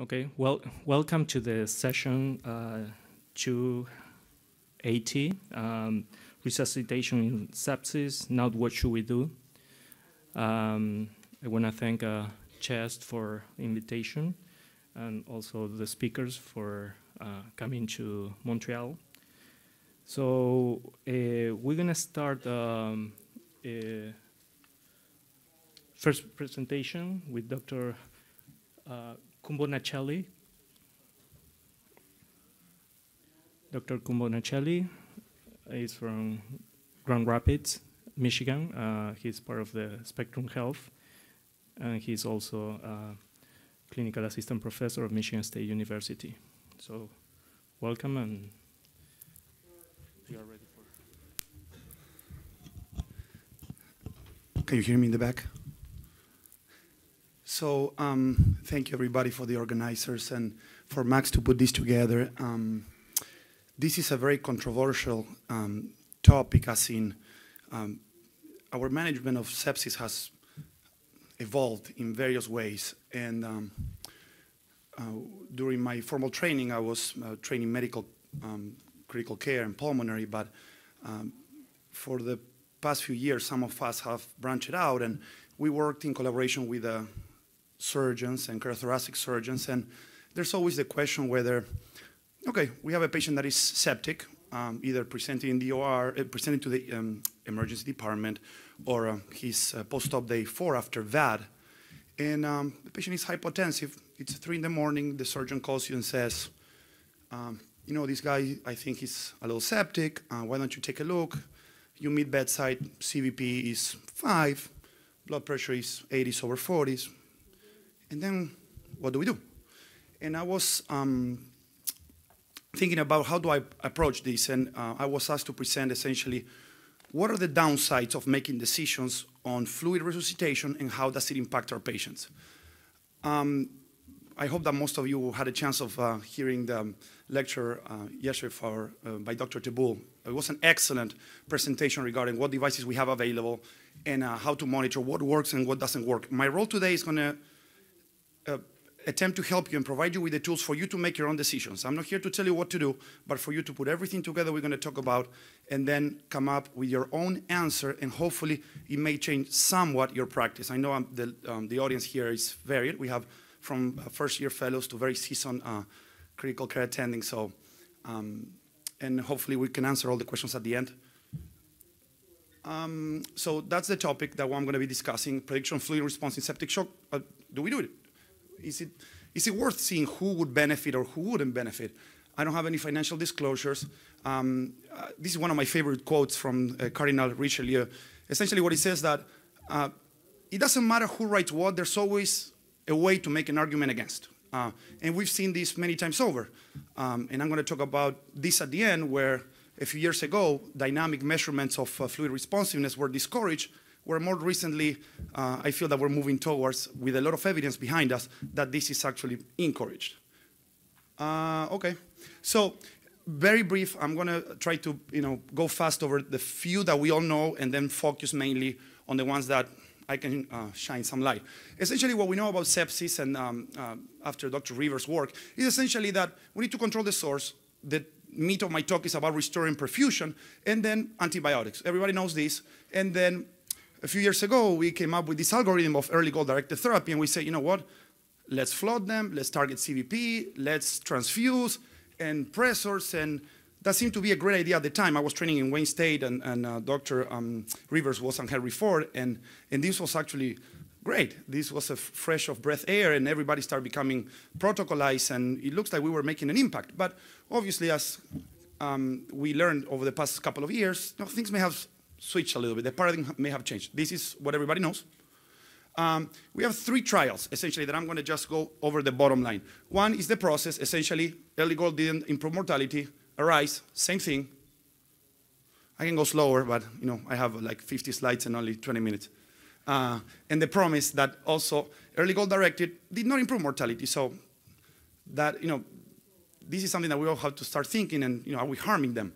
Okay, well, welcome to the session uh, 280, um, resuscitation in sepsis, now what should we do? Um, I want to thank uh, CHEST for invitation and also the speakers for uh, coming to Montreal. So uh, we're going to start um, first presentation with Dr. Cumbonaccelli. Dr. Cumbonaccelli is from Grand Rapids, Michigan. Uh, he's part of the Spectrum Health, and he's also a clinical assistant professor of Michigan State University. So, welcome, and we are ready for. Can you hear me in the back? So um, thank you everybody for the organizers and for Max to put this together. Um, this is a very controversial um, topic as in um, our management of sepsis has evolved in various ways. And um, uh, during my formal training, I was uh, training medical um, critical care and pulmonary, but for the past few years, some of us have branched out and we worked in collaboration with a surgeons and cardiothoracic surgeons, and there's always the question whether, okay, we have a patient that is septic, um, either presenting in the OR, uh, presenting to the um, emergency department, or uh, he's uh, post-op day four after VAD, and um, the patient is hypotensive. It's three in the morning. The surgeon calls you and says, um, you know, this guy, I think he's a little septic. Uh, why don't you take a look? You meet bedside, CVP is five, blood pressure is 80s over 40s, and then what do we do? And I was um, thinking about how do I approach this, and uh, I was asked to present essentially what are the downsides of making decisions on fluid resuscitation and how does it impact our patients. Um, I hope that most of you had a chance of uh, hearing the lecture uh, yesterday for, uh, by Dr. Teboul. It was an excellent presentation regarding what devices we have available and uh, how to monitor what works and what doesn't work. My role today is going to uh, attempt to help you and provide you with the tools for you to make your own decisions. I'm not here to tell you what to do, but for you to put everything together we're going to talk about and then come up with your own answer and hopefully it may change somewhat your practice. I know um, the, um, the audience here is varied. We have from uh, first year fellows to very seasoned uh, critical care attending. So, um, and hopefully we can answer all the questions at the end. Um, so that's the topic that I'm going to be discussing, prediction fluid response in septic shock. Uh, do we do it? Is it, is it worth seeing who would benefit or who wouldn't benefit? I don't have any financial disclosures. Um, uh, this is one of my favorite quotes from uh, Cardinal Richelieu. Essentially, what he says that uh, it doesn't matter who writes what, there's always a way to make an argument against. Uh, and we've seen this many times over. Um, and I'm going to talk about this at the end, where a few years ago, dynamic measurements of uh, fluid responsiveness were discouraged where more recently uh, I feel that we're moving towards, with a lot of evidence behind us, that this is actually encouraged. Uh, okay, so very brief, I'm gonna try to you know, go fast over the few that we all know and then focus mainly on the ones that I can uh, shine some light. Essentially what we know about sepsis and um, uh, after Dr. Rivers' work is essentially that we need to control the source, the meat of my talk is about restoring perfusion, and then antibiotics. Everybody knows this. And then a few years ago, we came up with this algorithm of early goal-directed therapy, and we say, you know what? Let's flood them, let's target CVP, let's transfuse, and pressors, and that seemed to be a great idea at the time. I was training in Wayne State, and, and uh, Dr. Um, Rivers was on Henry Ford, and, and this was actually great. This was a fresh of breath air, and everybody started becoming protocolized, and it looks like we were making an impact. But obviously, as um, we learned over the past couple of years, you know, things may have switched a little bit. The paradigm may have changed. This is what everybody knows. Um, we have three trials, essentially, that I'm going to just go over the bottom line. One is the ProCESS. Essentially, early goal didn't improve mortality. ARISE, same thing. I can go slower, but you know I have like 50 slides and only 20 minutes. Uh, and the ProMISe that also early goal directed did not improve mortality. So that you know, this is something that we all have to start thinking. And you know, are we harming them?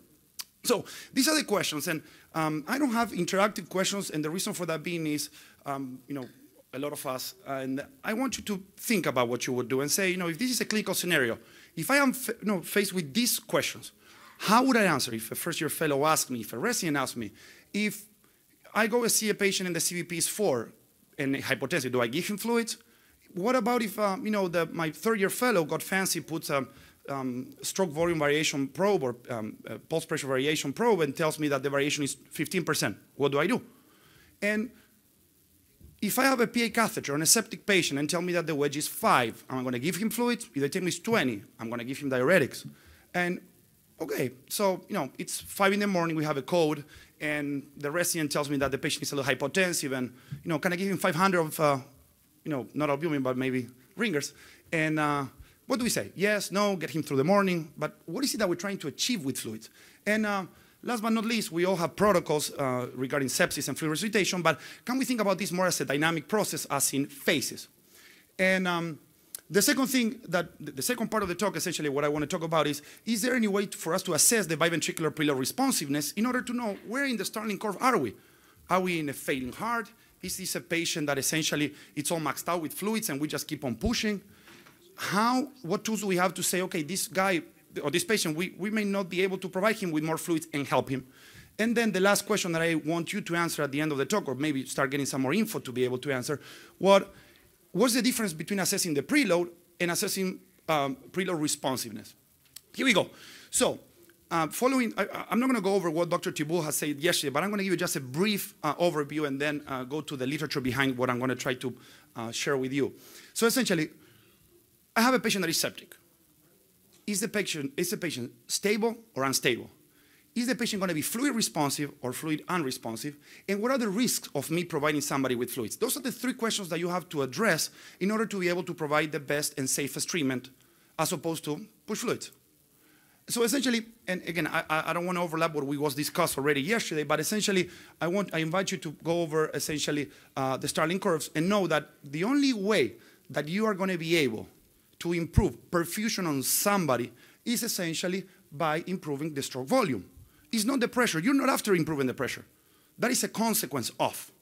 So these are the questions, and um, I don't have interactive questions, and the reason for that being is, um, you know, a lot of us, and I want you to think about what you would do and say, you know, if this is a clinical scenario, if I am you know, faced with these questions, how would I answer if a first-year fellow asks me, if a resident asks me, if I go and see a patient and the CVP is four and hypotensive, do I give him fluids? What about if, um, you know, the, my third-year fellow got fancy, puts a um, stroke volume variation probe or um, pulse pressure variation probe and tells me that the variation is 15%. What do I do? And if I have a PA catheter on a septic patient and tell me that the wedge is five, I'm going to give him fluids. If they tell me it's 20, I'm going to give him diuretics. And okay, so you know it's five in the morning. We have a code, and the resident tells me that the patient is a little hypotensive, and you know, can I give him 500 of, uh, you know, not albumin, but maybe Ringer's? And uh, what do we say? Yes, no, get him through the morning. But what is it that we're trying to achieve with fluids? And uh, last but not least, we all have protocols uh, regarding sepsis and fluid resuscitation, but can we think about this more as a dynamic process, as in phases? And um, the second thing that, the second part of the talk, essentially what I want to talk about is, is there any way for us to assess the biventricular preload responsiveness in order to know where in the Starling curve are we? Are we in a failing heart? Is this a patient that essentially it's all maxed out with fluids and we just keep on pushing? How, what tools do we have to say, okay, this guy or this patient, we, we may not be able to provide him with more fluids and help him. And then the last question that I want you to answer at the end of the talk, or maybe start getting some more info to be able to answer, what, what's the difference between assessing the preload and assessing um, preload responsiveness? Here we go. So, uh, following, I, am not going to go over what Dr. Teboul has said yesterday, but I'm going to give you just a brief uh, overview and then uh, go to the literature behind what I'm going to try to uh, share with you. So essentially, I have a patient that is septic is the patient, is the patient stable or unstable? Is the patient going to be fluid responsive or fluid unresponsive? And what are the risks of me providing somebody with fluids? Those are the three questions that you have to address in order to be able to provide the best and safest treatment as opposed to push fluids. So essentially, and again, I, I don't want to overlap what we was discussed already yesterday, but essentially, I want I invite you to go over essentially uh, the Starling curves and know that the only way that you are going to be able to improve perfusion on somebody is essentially by improving the stroke volume. It's not the pressure. You're not after improving the pressure. That is a consequence of.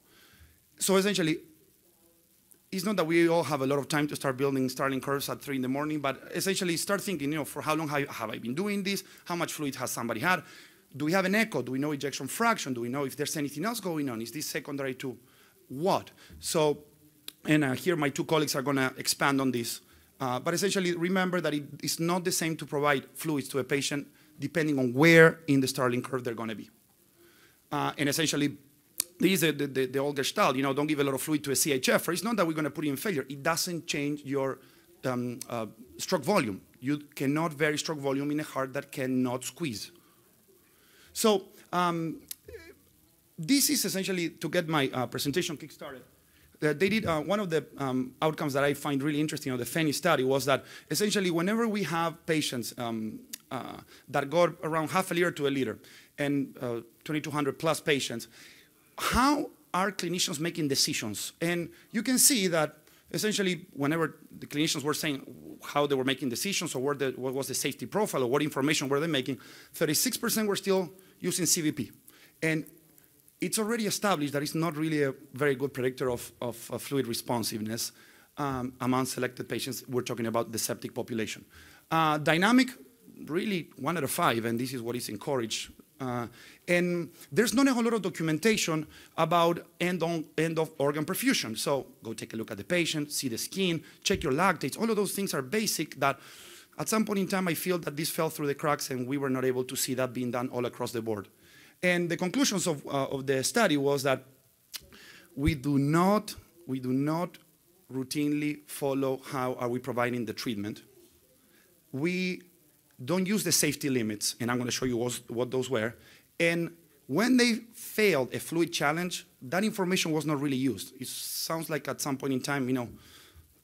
So essentially, it's not that we all have a lot of time to start building Starling curves at 3 in the morning, but essentially start thinking, you know, for how long have I been doing this? How much fluid has somebody had? Do we have an echo? Do we know ejection fraction? Do we know if there's anything else going on? Is this secondary to what? So, and uh, here my two colleagues are going to expand on this. Uh, but essentially, remember that it is not the same to provide fluids to a patient depending on where in the Starling curve they're going to be. Uh, and essentially, this is the, the, the, old gestalt, you know, don't give a lot of fluid to a CHF. It's not that we're going to put you in failure. It doesn't change your um, uh, stroke volume. You cannot vary stroke volume in a heart that cannot squeeze. So um, this is essentially to get my uh, presentation kick-started they did uh, one of the um, outcomes that I find really interesting of the FENI study was that essentially whenever we have patients um, uh, that got around half a liter to a liter and uh, 2,200 plus patients, how are clinicians making decisions? And you can see that essentially whenever the clinicians were saying how they were making decisions or the, what was the safety profile or what information were they making, 36% were still using CVP. And it's already established that it's not really a very good predictor of, of, of fluid responsiveness um, among selected patients. We're talking about the septic population. Uh, dynamic, really one out of five, and this is what is encouraged. Uh, and there's not a whole lot of documentation about end, on, end of organ perfusion. So go take a look at the patient, see the skin, check your lactates. All of those things are basic that at some point in time I feel that this fell through the cracks and we were not able to see that being done all across the board. And the conclusions of, uh, of the study was that we do not, we do not routinely follow how are we providing the treatment. We don't use the safety limits, and I'm going to show you what, what those were. And when they failed a fluid challenge, that information was not really used. It sounds like at some point in time, you know,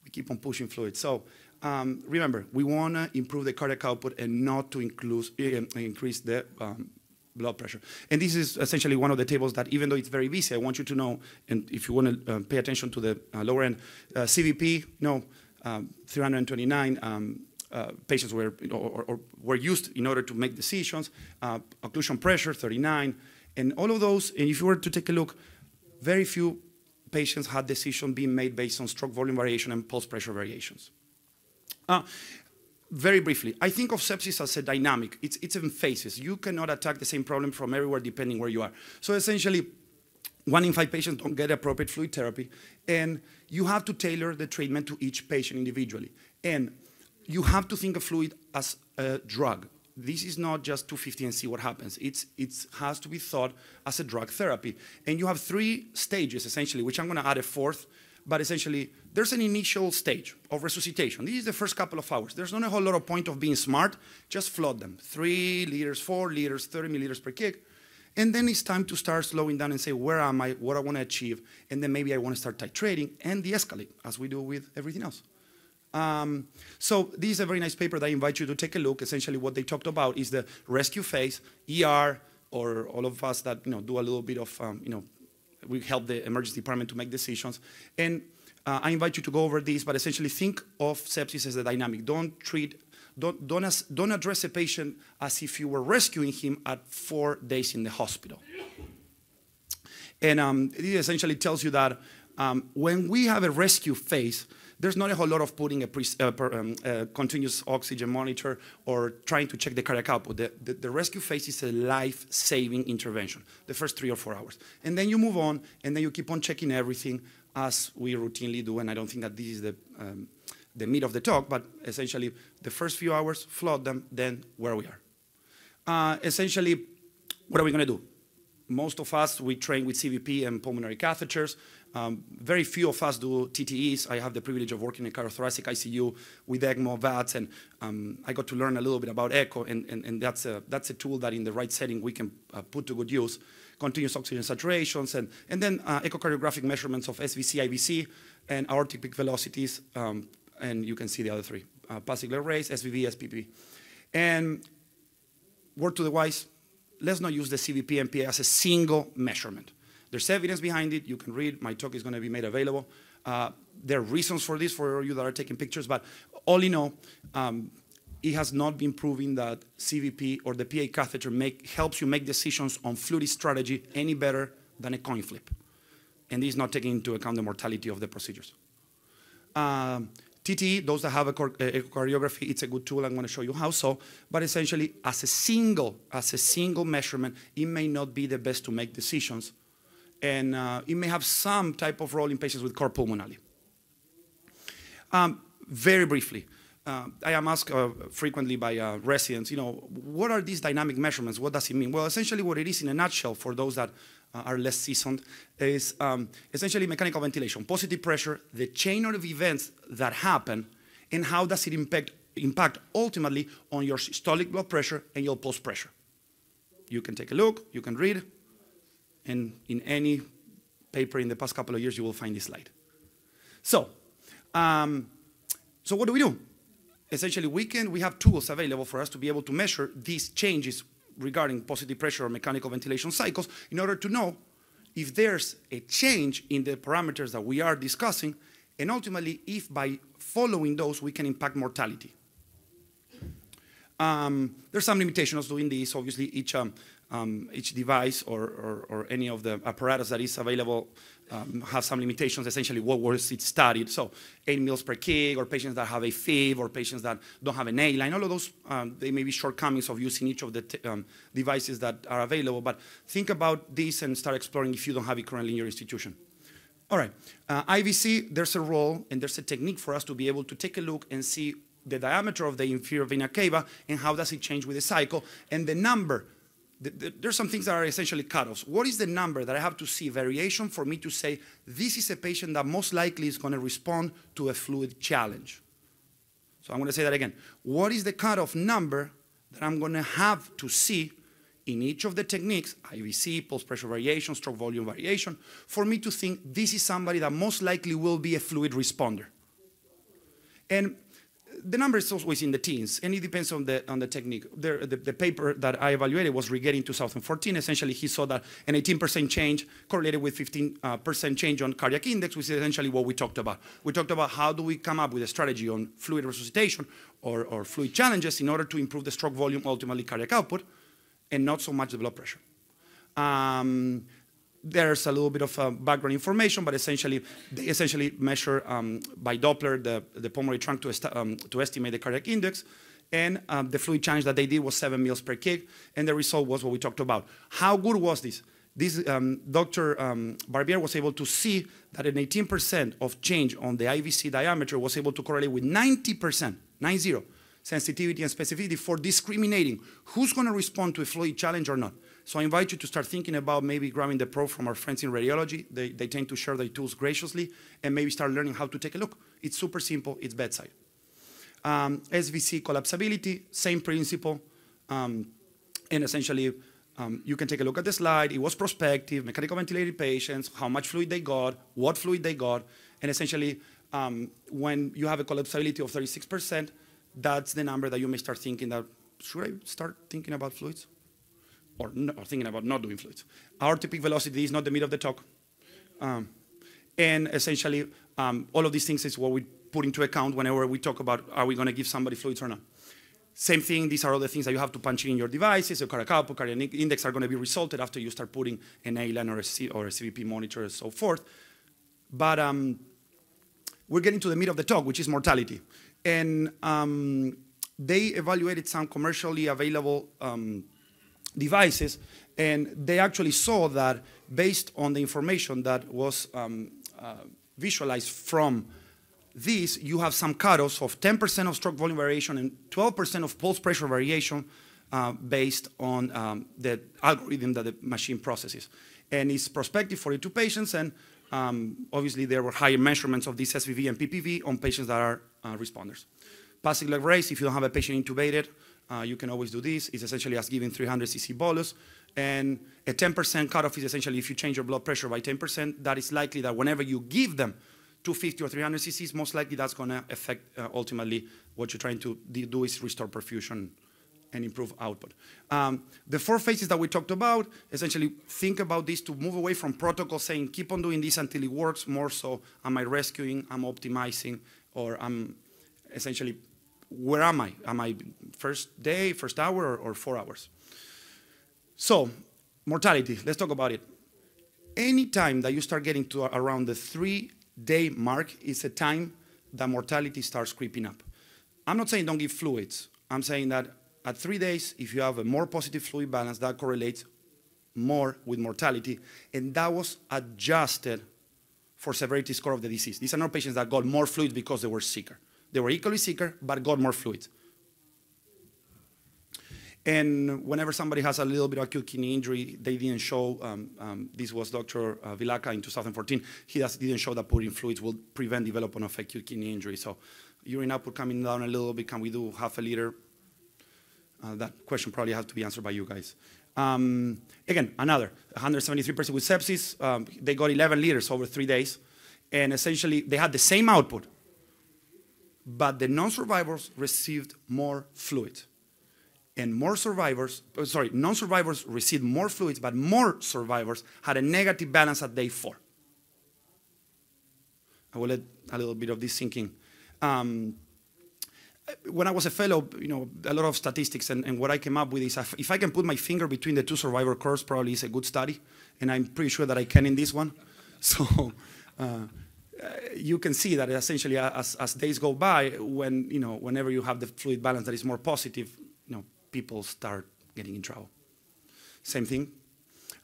we keep on pushing fluid. So um, remember, we want to improve the cardiac output and not to include, uh, increase the um, blood pressure. And this is essentially one of the tables that, even though it's very busy, I want you to know, and if you want to uh, pay attention to the uh, lower end, uh, CVP, no, um, 329 um, uh, patients were, or, or, were used in order to make decisions, uh, occlusion pressure, 39, and all of those, and if you were to take a look, very few patients had decision being made based on stroke volume variation and pulse pressure variations. Uh, very briefly, I think of sepsis as a dynamic. It's, it's in phases. You cannot attack the same problem from everywhere depending where you are. So essentially, one in five patients don't get appropriate fluid therapy, and you have to tailor the treatment to each patient individually. And you have to think of fluid as a drug. This is not just 250 and see what happens. It's, it has to be thought as a drug therapy. And you have three stages, essentially, which I'm going to add a fourth, but essentially, there's an initial stage of resuscitation. This is the first couple of hours. There's not a whole lot of point of being smart. Just flood them. Three liters, four liters, 30 milliliters per kg. And then it's time to start slowing down and say, where am I, what I want to achieve, and then maybe I want to start titrating and de-escalate, as we do with everything else. Um, so this is a very nice paper that I invite you to take a look. Essentially what they talked about is the rescue phase, ER, or all of us that you know, do a little bit of, um, you know, we help the emergency department to make decisions. And uh, I invite you to go over this, but essentially think of sepsis as a dynamic. Don't treat, don't, don't, as, don't address a patient as if you were rescuing him at four days in the hospital. And um, it essentially tells you that um, when we have a rescue phase, there's not a whole lot of putting a uh, per, um, uh, continuous oxygen monitor or trying to check the cardiac output. The, the, the rescue phase is a life-saving intervention, the first three or four hours. And then you move on, and then you keep on checking everything as we routinely do, and I don't think that this is the, um, the meat of the talk, but essentially the first few hours, flood them, then where we are. Uh, essentially, what are we going to do? Most of us, we train with CVP and pulmonary catheters. Um, very few of us do TTEs. I have the privilege of working in cardiothoracic ICU with ECMO, VADs, and um, I got to learn a little bit about echo, and, and, and that's, a, that's a tool that in the right setting we can uh, put to good use. Continuous oxygen saturations, and, and then uh, echocardiographic measurements of SVC, IVC, and aortic peak velocities, um, and you can see the other three, uh, Passive raise, SVV, SPP. And word to the wise, let's not use the CVP MPA as a single measurement. There's evidence behind it. You can read. My talk is going to be made available. Uh, there are reasons for this for you that are taking pictures, but all in all, um, it has not been proven that CVP or the PA catheter make, helps you make decisions on fluid strategy any better than a coin flip. And this is not taking into account the mortality of the procedures. Um, TTE, those that have a echocardiography, it's a good tool. I'm going to show you how so. But essentially, as a single, as a single measurement, it may not be the best to make decisions and uh, it may have some type of role in patients with cor pulmonale. Um, very briefly, uh, I am asked uh, frequently by uh, residents, you know, what are these dynamic measurements? What does it mean? Well, essentially what it is in a nutshell for those that uh, are less seasoned is um, essentially mechanical ventilation, positive pressure, the chain of events that happen, and how does it impact, impact ultimately on your systolic blood pressure and your pulse pressure. You can take a look, you can read, and in any paper in the past couple of years, you will find this slide. So, um, so what do we do? Essentially, we can we have tools available for us to be able to measure these changes regarding positive pressure or mechanical ventilation cycles in order to know if there's a change in the parameters that we are discussing, and ultimately, if by following those we can impact mortality. Um, there's some limitations doing this. Obviously, each um, um, each device or, or, or, any of the apparatus that is available um, have some limitations, essentially what was it studied. So 8 mils per kg, or patients that have AFib, or patients that don't have an A-line, all of those, um, they may be shortcomings of using each of the um, devices that are available, but think about this and start exploring if you don't have it currently in your institution. All right, uh, IVC, there's a role and there's a technique for us to be able to take a look and see the diameter of the inferior vena cava and how does it change with the cycle, and the number the, the, there's some things that are essentially cutoffs. What is the number that I have to see variation for me to say this is a patient that most likely is going to respond to a fluid challenge? So I'm going to say that again. What is the cutoff number that I'm going to have to see in each of the techniques, IVC, pulse pressure variation, stroke volume variation, for me to think this is somebody that most likely will be a fluid responder? And the number is always in the teens, and it depends on the on the technique. The, the, the paper that I evaluated was Righetti in 2014. Essentially, he saw that an 18% change correlated with 15% uh, change on cardiac index, which is essentially what we talked about. We talked about how do we come up with a strategy on fluid resuscitation or, or fluid challenges in order to improve the stroke volume, ultimately cardiac output, and not so much the blood pressure. Um, there's a little bit of uh, background information, but essentially, they essentially measure um, by Doppler the, the pulmonary trunk to, um, to estimate the cardiac index. And um, the fluid challenge that they did was seven mils per kg, and the result was what we talked about. How good was this? This um, Dr. Um, Barbier was able to see that an 18% of change on the IVC diameter was able to correlate with 90%, 90, sensitivity and specificity for discriminating who's going to respond to a fluid challenge or not. So I invite you to start thinking about maybe grabbing the probe from our friends in radiology. They, they tend to share their tools graciously and maybe start learning how to take a look. It's super simple, it's bedside. Um, SVC collapsibility, same principle. Um, and essentially, um, you can take a look at the slide. It was prospective, mechanical ventilated patients, how much fluid they got, what fluid they got. And essentially, um, when you have a collapsibility of 36%, that's the number that you may start thinking that, should I start thinking about fluids? Or, no, or thinking about not doing fluids. Aortic peak velocity is not the meat of the talk. Um, and essentially, um, all of these things is what we put into account whenever we talk about are we going to give somebody fluids or not. Same thing, these are all the things that you have to punch in your devices. Your cardiac output, cardiac index are going to be resulted after you start putting an A-line or a, C, or a CVP monitor and so forth. But um, we're getting to the meat of the talk, which is mortality. And um, they evaluated some commercially available um, devices, and they actually saw that based on the information that was um, uh, visualized from this, you have some cutoffs of 10% of stroke volume variation and 12% of pulse pressure variation uh, based on um, the algorithm that the machine processes. And it's prospective 42 patients, and um, obviously there were higher measurements of this SVV and PPV on patients that are uh, responders. Passive leg raise, if you don't have a patient intubated, uh, you can always do this. It's essentially as giving 300 cc bolus. And a 10% cutoff is essentially if you change your blood pressure by 10%, that is likely that whenever you give them 250 or 300 cc's, most likely that's going to affect uh, ultimately what you're trying to do is restore perfusion and improve output. Um, the four phases that we talked about, essentially think about this to move away from protocol saying keep on doing this until it works, more so am I rescuing, I'm optimizing, or I'm essentially, where am I? Am I first day, first hour, or, or four hours? So, mortality, let's talk about it. Any time that you start getting to around the three day mark is a time that mortality starts creeping up. I'm not saying don't give fluids. I'm saying that at three days, if you have a more positive fluid balance, that correlates more with mortality. And that was adjusted for severity score of the disease. These are not patients that got more fluid because they were sicker. They were equally sicker, but got more fluid. And whenever somebody has a little bit of acute kidney injury, they didn't show, um, um, this was Dr. Uh, Vilaca in 2014, he didn't show that putting fluids will prevent development of acute kidney injury. So urine output coming down a little bit, can we do half a liter? Uh, that question probably has to be answered by you guys. Um, again, another 173% with sepsis. Um, they got 11 liters over three days. And essentially, they had the same output, but the non-survivors received more fluid and more survivors, uh, sorry, non-survivors received more fluids, but more survivors had a negative balance at day four. I will let a little bit of this sinking. Um, when I was a fellow, you know, a lot of statistics, and, and, what I came up with is if I can put my finger between the two survivor curves, probably is a good study, and I'm pretty sure that I can in this one. So uh, you can see that essentially as, as days go by, when, you know, whenever you have the fluid balance that is more positive, you know, people start getting in trouble. Same thing.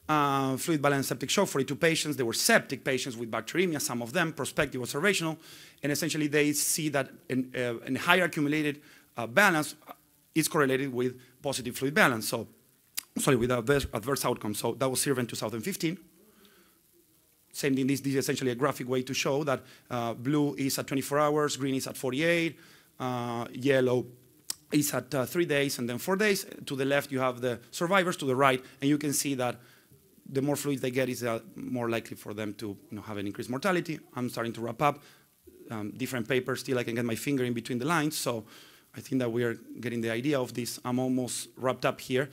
Uh, fluid balance septic shock, 42 patients. They were septic patients with bacteremia, some of them, prospective observational. And essentially they see that in, uh, higher accumulated uh, balance is correlated with positive fluid balance. So, sorry, with adverse, adverse outcomes. So that was in 2015. Same thing, this, this, is essentially a graphic way to show that uh, blue is at 24 hours, green is at 48, uh, yellow is at uh, three days and then four days. To the left, you have the survivors. To the right, and you can see that the more fluids they get is uh, more likely for them to you know, have an increased mortality. I'm starting to wrap up. Um, different papers, still I can get my finger in between the lines. So I think that we are getting the idea of this. I'm almost wrapped up here.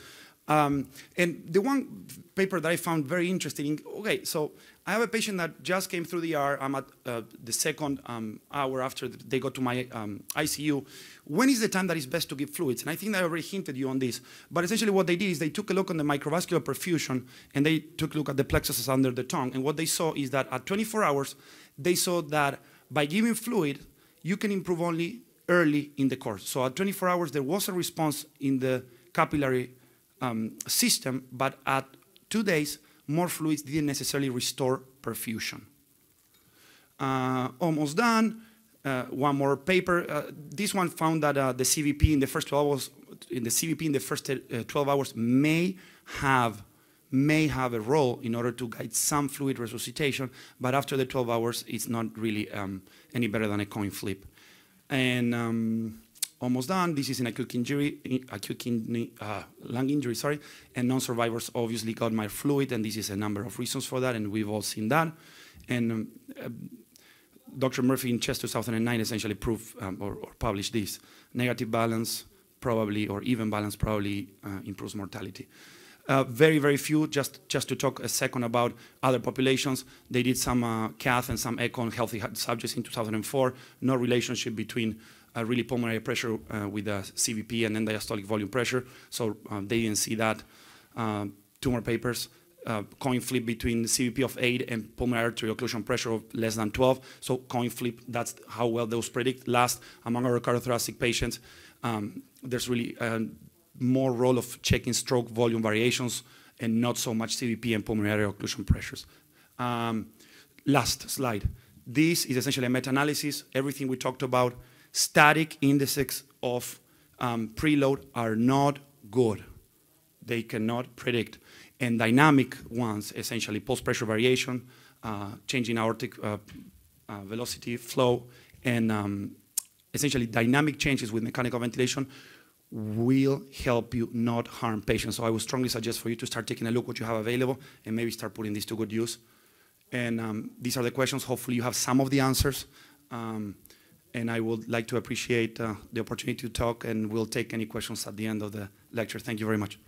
Um, and the one paper that I found very interesting, okay, so I have a patient that just came through the ER. I'm at uh, the second um, hour after they go to my um, ICU. When is the time that is best to give fluids? And I think I already hinted you on this. But essentially what they did is they took a look on the microvascular perfusion and they took a look at the plexuses under the tongue. And what they saw is that at 24 hours, they saw that by giving fluid, you can improve only early in the course. So at 24 hours, there was a response in the capillary um, system, but at two days, more fluids didn't necessarily restore perfusion. Uh, almost done. Uh, one more paper. Uh, this one found that uh, the CVP in the first 12 hours, in the CVP in the first uh, 12 hours may have may have a role in order to guide some fluid resuscitation, but after the 12 hours, it's not really um, any better than a coin flip. And um, almost done. This is an acute injury, acute kidney, uh, lung injury, sorry, and non-survivors obviously got my fluid, and this is a number of reasons for that, and we've all seen that. And um, uh, Dr. Murphy in Chest 2009 essentially proved um, or, or, published this. Negative balance probably, or even balance probably uh, improves mortality. Uh, very, very few, just, just to talk a second about other populations. They did some uh, cath and some echo on healthy subjects in 2004. No relationship between uh, really pulmonary pressure uh, with the CVP and then diastolic volume pressure. So uh, they didn't see that. Uh, two more papers. Uh, coin flip between CVP of 8 and pulmonary arterial occlusion pressure of less than 12. So coin flip, that's how well those predict. Last, among our cardiothoracic patients, um, there's really more role of checking stroke volume variations and not so much CVP and pulmonary occlusion pressures. Um, last slide. This is essentially a meta-analysis. Everything we talked about, static indices of um, preload are not good. They cannot predict. And dynamic ones, essentially pulse pressure variation, uh, changing aortic uh, uh, velocity, flow, and um, essentially dynamic changes with mechanical ventilation will help you not harm patients. So I would strongly suggest for you to start taking a look what you have available and maybe start putting this to good use. And um, these are the questions. Hopefully you have some of the answers. Um, and I would like to appreciate uh, the opportunity to talk and we'll take any questions at the end of the lecture. Thank you very much.